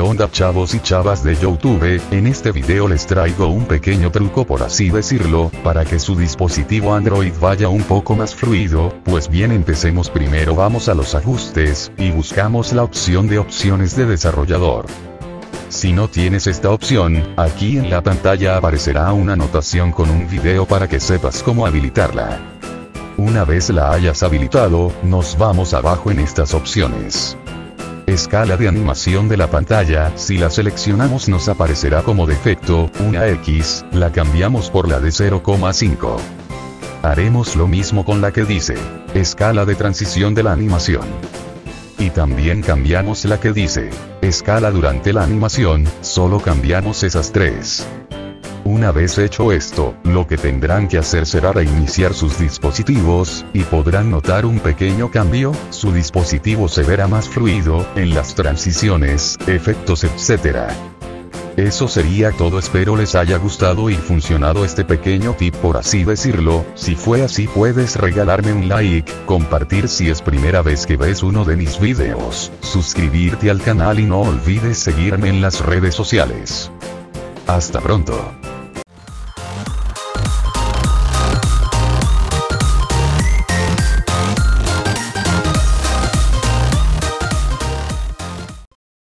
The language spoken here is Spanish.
onda chavos y chavas de Youtube? En este video les traigo un pequeño truco por así decirlo, para que su dispositivo Android vaya un poco más fluido, pues bien empecemos primero vamos a los ajustes, y buscamos la opción de opciones de desarrollador. Si no tienes esta opción, aquí en la pantalla aparecerá una anotación con un video para que sepas cómo habilitarla. Una vez la hayas habilitado, nos vamos abajo en estas opciones. Escala de animación de la pantalla, si la seleccionamos nos aparecerá como defecto, una X, la cambiamos por la de 0,5. Haremos lo mismo con la que dice, escala de transición de la animación. Y también cambiamos la que dice, escala durante la animación, solo cambiamos esas tres. Una vez hecho esto, lo que tendrán que hacer será reiniciar sus dispositivos, y podrán notar un pequeño cambio, su dispositivo se verá más fluido, en las transiciones, efectos etc. Eso sería todo espero les haya gustado y funcionado este pequeño tip por así decirlo, si fue así puedes regalarme un like, compartir si es primera vez que ves uno de mis videos, suscribirte al canal y no olvides seguirme en las redes sociales. Hasta pronto.